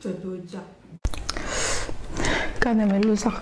再多一架。刚才没录上。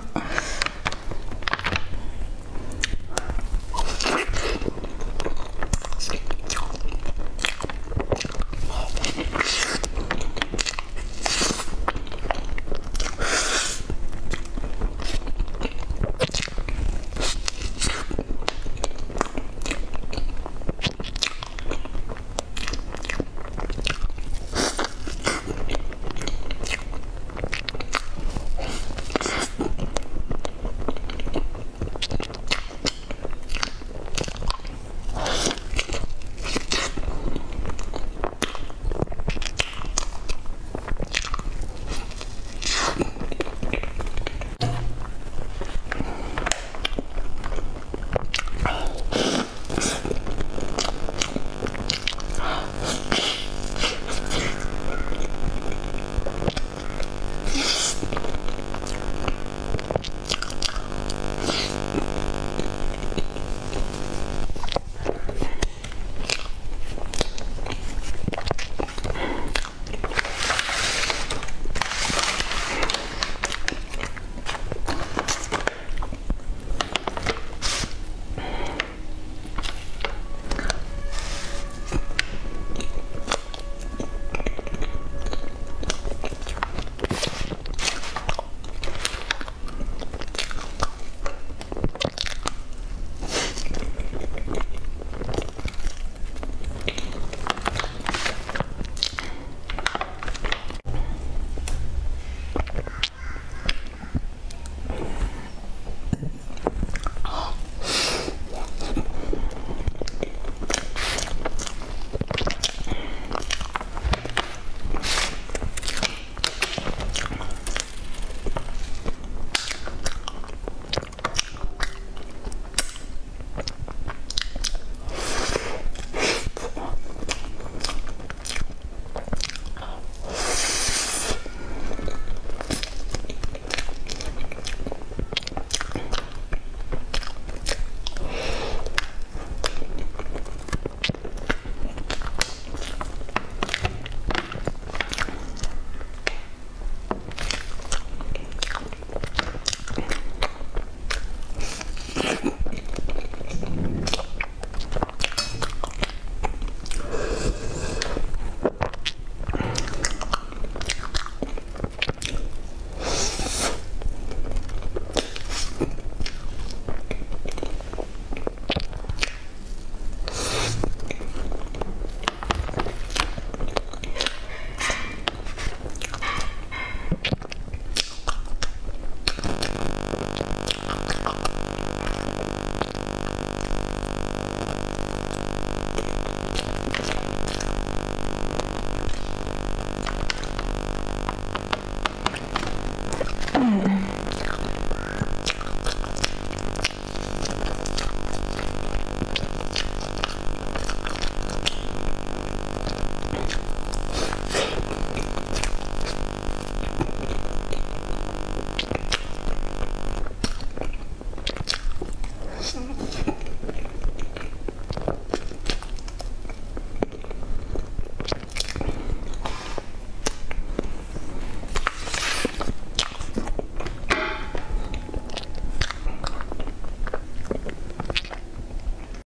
Good.